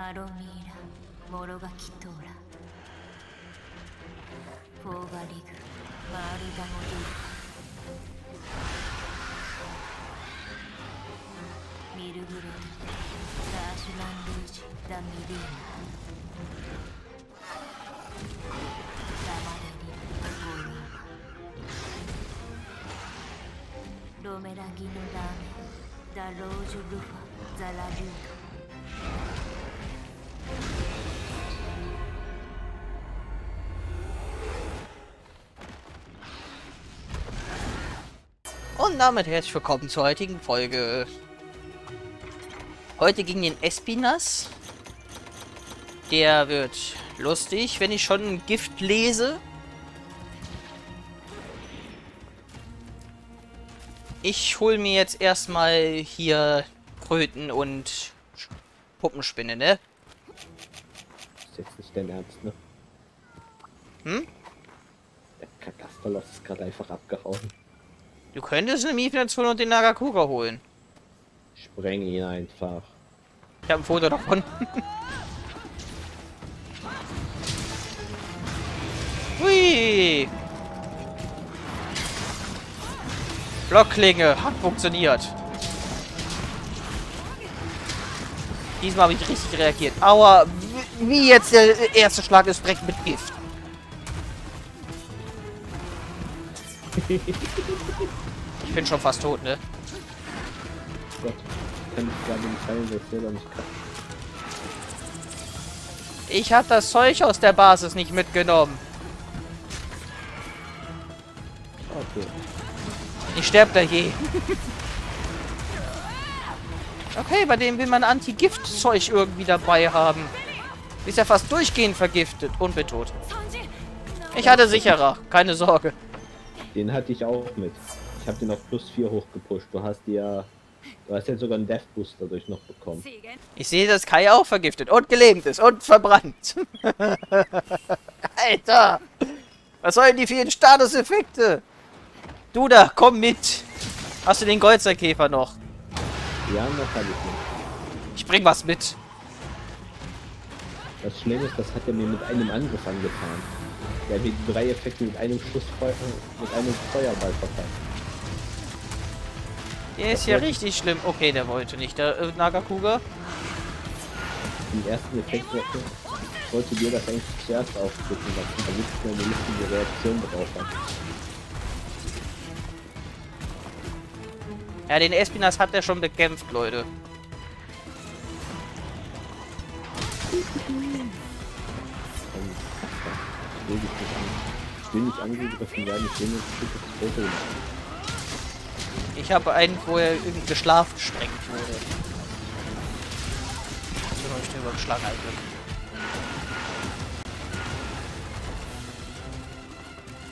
アロミーラモロガキトーラ。フォーガリグマールダモドゥルミルグロドダーシュランルージダミリーナ。ダマデリゴルーマロメラギノラーメンダロージュルファザラリュード。Und damit herzlich willkommen zur heutigen Folge. Heute gegen den Espinas. Der wird lustig, wenn ich schon ein Gift lese. Ich hole mir jetzt erstmal hier Kröten und Puppenspinne, ne? ist jetzt nicht dein Ernst, ne? Hm? Der Katasterlos ist gerade einfach abgehauen. Du könntest eine Mifnation und den Nagakuga holen. Spreng ihn einfach. Ich habe ein Foto davon. Hui! Blockklinge hat funktioniert. Diesmal habe ich richtig reagiert. Aua, wie jetzt der erste Schlag ist direkt mit Gift. Ich bin schon fast tot, ne? Gott, kann ich gerade nicht teilen, ich selber nicht kann. Ich habe das Zeug aus der Basis nicht mitgenommen. Okay. Ich sterbe da je. Okay, bei dem will man Anti-Gift-Zeug irgendwie dabei haben. Ist ja fast durchgehend vergiftet und bin tot. Ich hatte sicherer, keine Sorge. Den hatte ich auch mit. Ich habe den auf plus 4 hochgepusht. Du hast ja. Du hast jetzt sogar einen Death Boost dadurch noch bekommen. Ich sehe, dass Kai auch vergiftet und gelähmt ist und verbrannt. Alter! Was sollen die vielen Statuseffekte? Du da, komm mit! Hast du den Golzerkäfer noch? Ja, noch habe ich nicht. Ich bring was mit. Das Schlimme ist, das hat er mir mit einem Angriff angetan. Der hat die drei Effekte mit einem Schuss Feuer, mit einem Feuerball verpasst. Der ist ja richtig schlimm. Okay, der wollte nicht. Der äh, Nagakuga. Den ersten Effekt wollte, dir das eigentlich zuerst aufdrücken lassen, damit ich eine richtige Reaktion drauf habe. Ja, den Espinas hat er schon bekämpft, Leute. Ich will dich nicht an. Ich will nicht angegriffen werden, ich will nur ein Foto. Ich habe einen, wo er irgendwie geschlafen gesprengt wurde. So habe ich den übergeschlagen, ein Glück.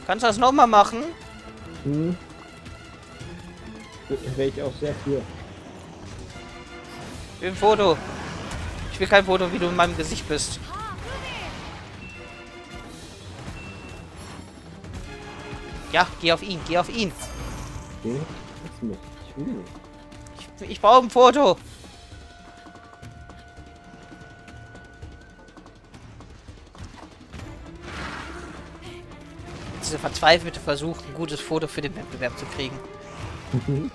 Kannst du das nochmal machen? Hm. Wäre ich auch sehr für. Ich will ein Foto. Ich will kein Foto, wie du in meinem Gesicht bist. Ja, geh auf ihn, geh auf ihn. Okay. Ich. Ich, brauche ein Foto. Diese verzweifelte Versuch, ein gutes Foto für den Wettbewerb zu kriegen.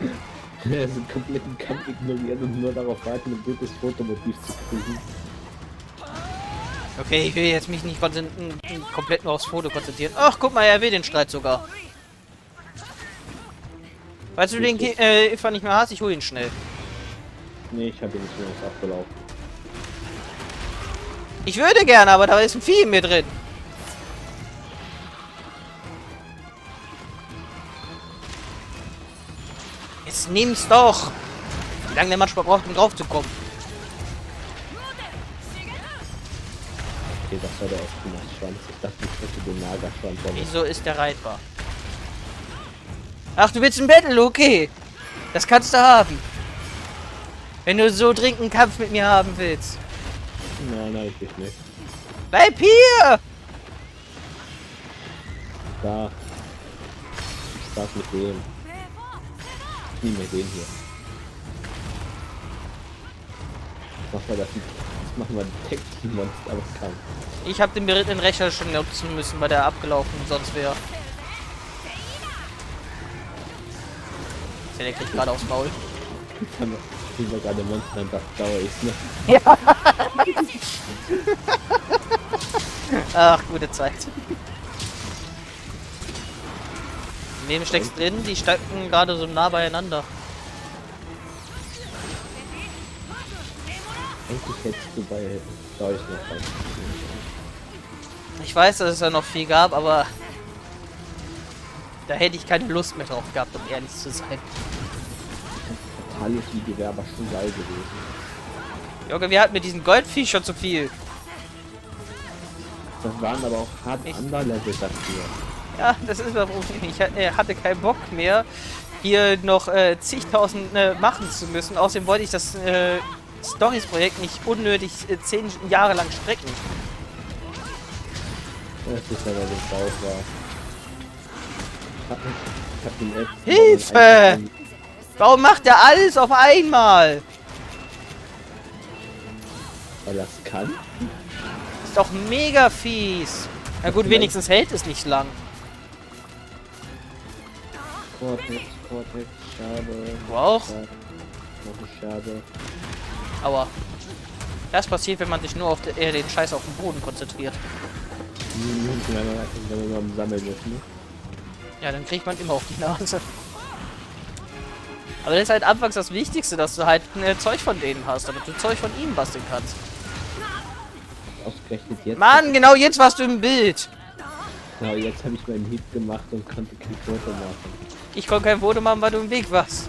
Er ist einen kompletten Kampf ignoriert und nur darauf warten, ein gutes Fotomotiv zu kriegen. Okay, ich will jetzt mich nicht komplett nur aufs Foto konzentrieren. Ach, guck mal, er will den Streit sogar. Falls du den äh, nicht mehr hast, ich hol ihn schnell. Nee, ich habe ihn nicht mehr ist abgelaufen. Ich würde gerne, aber da ist ein Vieh in mir drin. Jetzt nimm's doch. Wie lange der manchmal braucht, um drauf zu kommen. Okay, das war der Espinat-Schwanz. Ich dachte, ich hätte den Nagerschwanz. Wieso ist der reitbar? Ach, du willst ein Battle, okay. Das kannst du haben. Wenn du so dringend einen Kampf mit mir haben willst. Nein, eigentlich nicht. Bleib hier! Da. Spaß mit dem. Nie mehr den hier. Was war das? Jetzt machen wir die Tech-Team-Monster, aber kaum. Ich habe den berittenen Rächer schon nutzen müssen, weil der abgelaufen sonst wäre. Der kriegt gerade aufs Maul. Wir- Spielen wir gerade Monster Hunter Dauer ist, ne? Ach, gute Zeit. Neben steckst drin, die stecken gerade so nah beieinander. Eigentlich hättest du bei Dauer ich noch. Ich weiß, dass es da noch viel gab, aber da hätte ich keine Lust mehr drauf gehabt, um ehrlich zu sein. Fatalities wie wäre aber schon geil gewesen. Junge, wir hatten mit diesen Goldviech schon zu viel. Das waren aber auch hart Ich- Underlevel dafür. Ja, das ist das Problem. Ich äh, hatte keinen Bock mehr, hier noch äh, zigtausend äh, machen zu müssen. Außerdem wollte ich das äh, Stories-Projekt nicht unnötig äh, zehn Jahre lang strecken. Das ist aber so war. Hilfe! Warum macht er alles auf einmal? Weil das kann. Ist doch mega fies. Na gut, wenigstens hält es nicht lang. Cortex, Cortex, schade. Du auch? Schade. Aua. Das passiert, wenn man sich nur auf de, den Scheiß auf den Boden konzentriert. Hm, Wenn man, wenn man am Sammeln ist, ne? Ja, dann kriegt man immer auf die Nase. Aber das ist halt anfangs das Wichtigste, dass du halt äh, Zeug von denen hast, damit du Zeug von ihnen basteln kannst. Ausgerechnet jetzt. Mann, genau jetzt warst du im Bild. Genau, jetzt habe ich meinen Hit gemacht und konnte kein Foto machen. Ich konnte kein Foto machen, weil du im Weg warst.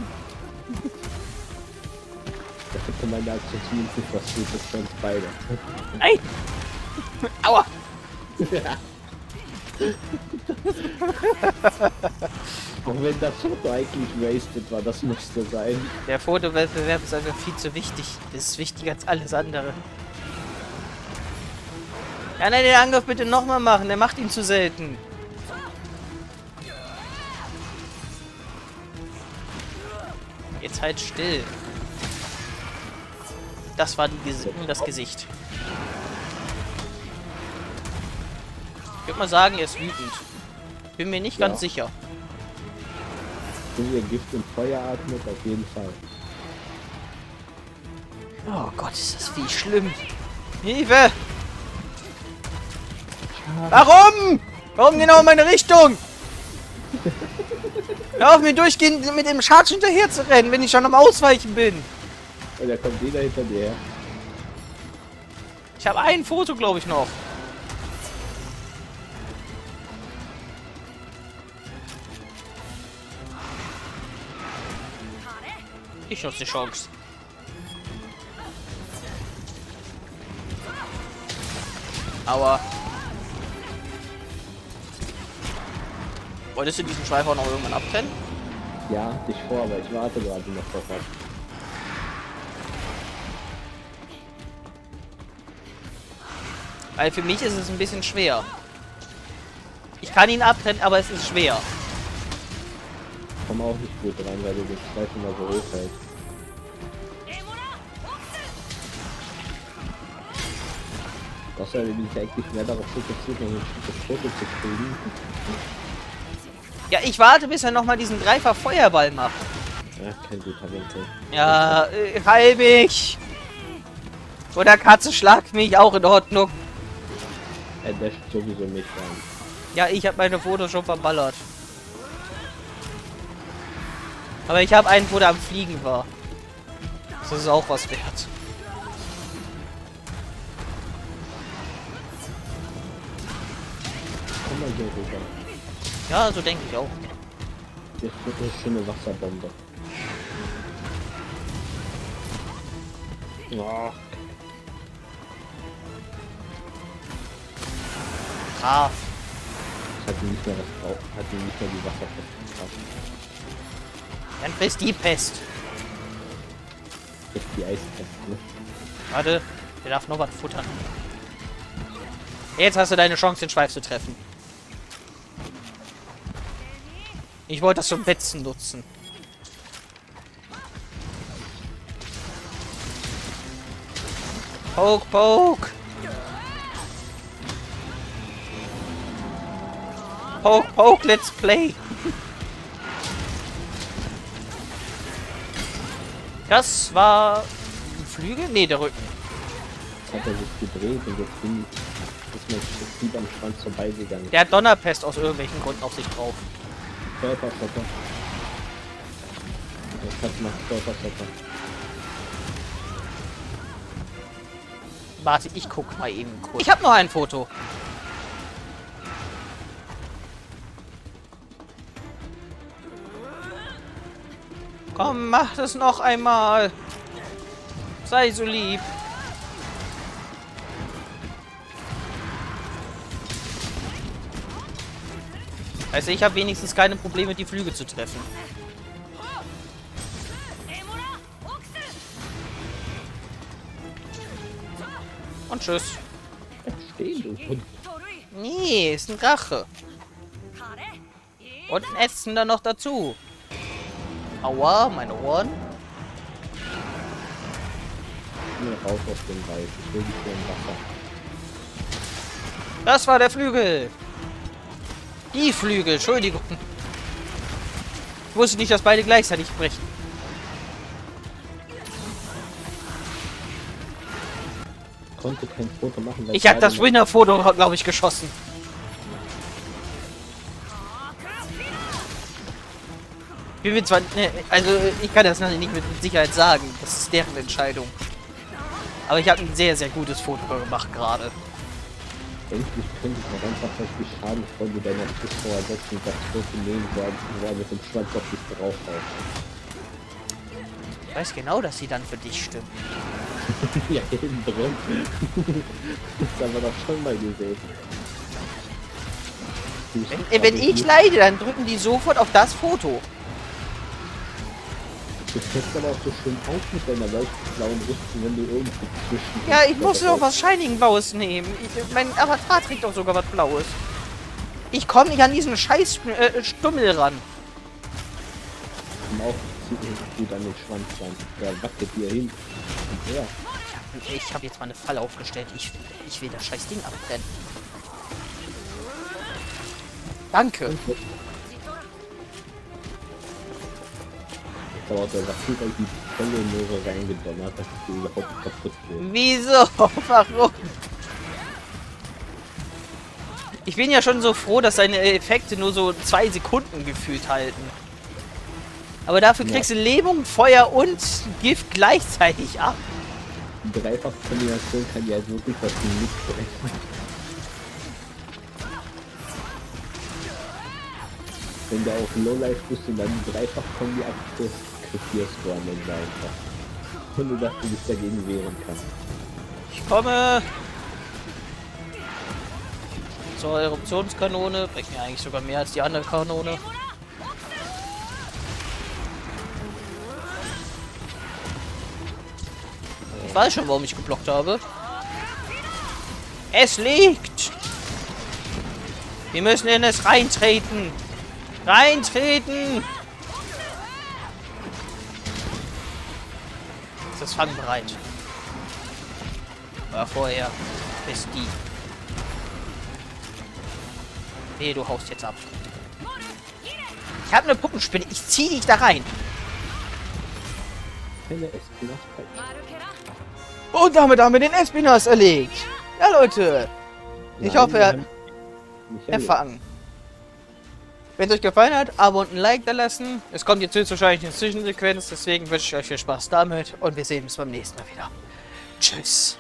Da hätte meine Aktion zumindest was Gutes für uns beide. Ey! Aua! Auch wenn das Foto eigentlich wasted war, das musste sein. Der Fotowettbewerb ist einfach viel zu wichtig. Das ist wichtiger als alles andere. Kann er den Angriff bitte nochmal machen? Der macht ihn zu selten. Jetzt halt still. Das war Ges das Gesicht. Ich würde mal sagen, er ist wütend. Bin mir nicht Ja. ganz sicher. Wie er Gift und Feuer atmet, auf jeden Fall. Oh Gott, ist das wie schlimm. Hilfe! Warum? Warum genau in meine Richtung? Hör auf mir durchgehend mit dem Charge hinterher zu rennen, wenn ich schon am Ausweichen bin. Und da kommt jeder hinter dir her. Ich habe ein Foto, glaube ich, noch. Ich nutze die Chance. Aua. Wolltest du diesen Schweif auch noch irgendwann abtrennen? Ja, dich vor, aber ich warte gerade noch drauf ab. Weil für mich ist es ein bisschen schwer. Ich kann ihn abtrennen, aber es ist schwer. Komm auch nicht gut rein, weil du den Zweifel mal so hoch hältst. Das wäre mich eigentlich mehr darauf noch ein schickes Foto zu kriegen. Ja, ich warte, bis er nochmal diesen Dreifach Feuerball macht. Ja, kein guter Winkel. Ja, äh, heil mich. Oder Katze, schlag mich, auch in Ordnung. Er dasht sowieso nicht rein. Ja, ich habe meine Fotos schon verballert. Aber ich habe einen, wo der am Fliegen war. Das ist auch was wert. Ja, so denke ich auch. Jetzt wird eine schöne Wasserbombe. Oh, das hat ihn nicht mehr das hat ihn nicht mehr die gebracht. Dann frisst die Pest. Die Eispest, ne? Warte, der darf noch was futtern. Jetzt hast du deine Chance, den Schweif zu treffen. Ich wollte das zum Wetzen nutzen. Poke, poke. Poke, poke, let's play. Das war ein Flügel? Nee, der Rücken. Jetzt hat er sich gedreht und jetzt bin ich, ist mir das Lied am Schwanz vorbeigegangen. Der hat Donnerpest aus irgendwelchen Gründen auf sich drauf. Körperflotter. Jetzt hat man Körperflotter. Warte, ich guck mal eben kurz. Ich habe noch ein Foto. Komm, mach das noch einmal. Sei so lieb. Also ich habe wenigstens keine Probleme, die Flüge zu treffen. Und tschüss. Stehen du Hund. Nee, ist ein Drache. Und ein Ätzender noch dazu. Aua, meine Ohren. Raus aus dem Wald. Ich will nicht mehr im Wasser. Das war der Flügel. Die Flügel, Entschuldigung. Ich wusste nicht, dass beide gleichzeitig brechen. Konnte kein Foto machen. Ich habe das Winner-Foto, glaube ich, geschossen. Ich bin mir zwar, ne, also ich kann das noch nicht mit Sicherheit sagen. Das ist deren Entscheidung. Aber ich habe ein sehr, sehr gutes Foto gemacht gerade. Endlich könnte ich noch einfach auf die Schadenfreude deiner Zuschauer setzen und das Foto nehmen, wo er, wo er mit dem Schwanz auf dich draufhaut. Ich weiß genau, dass sie dann für dich stimmt. ja, hinten drin. das haben wir doch schon mal gesehen. Wenn, wenn ich leide, dann drücken die sofort auf das Foto. Du fällst aber auch so schön auf mit deiner leuchtblauen Rüstung, wenn du irgendwo zwischen... Ja, ich muss doch was Shining Blaues nehmen. Ich, mein Avatar trägt doch sogar was Blaues. Ich komme nicht an diesen scheiß äh, Stummel ran. Komm auf, zieh gut an den Schwanz ran. Der wackelt dir hin und her. Ich habe jetzt mal eine Falle aufgestellt. Ich, ich will das scheiß Ding abbrennen. Danke. Jetzt auch der Wackelt euch die volle Möhre reingedonnert, dass du überhaupt kaputt wird. Wieso? Warum? Ich bin ja schon so froh, dass seine Effekte nur so zwei Sekunden gefühlt halten. Aber dafür kriegst du Lähmung, Feuer und Gift gleichzeitig ab. Die Dreifach-Kombination kann ja wirklich was nicht berechnen. Wenn du auf Lowlife bist und dann die Dreifach-Kombi abkriegst, kriegst du am Ende einfach. Ohne dass du dagegen wehren kannst. Ich komme. Zur Eruptionskanone. Bringt mir eigentlich sogar mehr als die andere Kanone. Ich weiß schon, warum ich geblockt habe. Es liegt! Wir müssen in es reintreten! Reintreten! Das Fang bereit? War vorher. Ist die. Nee, du haust jetzt ab. Ich habe eine Puppenspinne. Ich zieh dich da rein. Und damit haben wir den Espinas erlegt. Ja, Leute. Ich hoffe, er erfangen. Wenn es euch gefallen hat, Abo und ein Like da lassen. Es kommt jetzt höchstwahrscheinlich eine Zwischensequenz, deswegen wünsche ich euch viel Spaß damit und wir sehen uns beim nächsten Mal wieder. Tschüss.